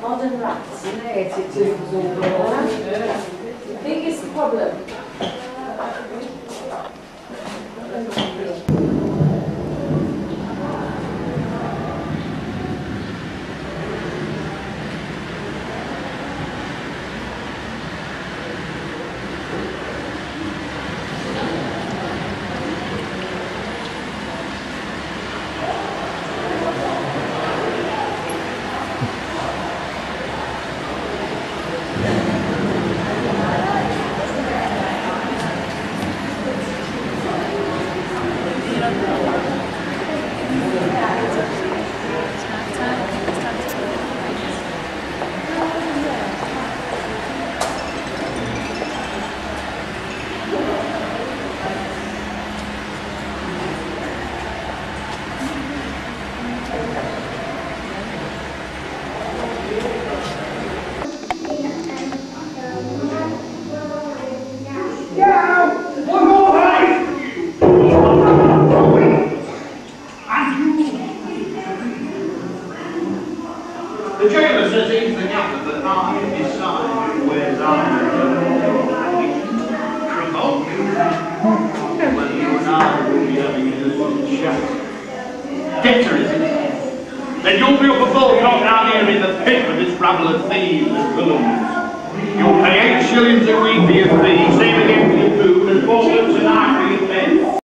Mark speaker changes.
Speaker 1: Modern rats.
Speaker 2: Yes, it took all
Speaker 1: Biggest problem.
Speaker 3: 擦擦。Then you'll be up down here in the pit with thieves and villains. You'll pay eight shillings a week for your fee,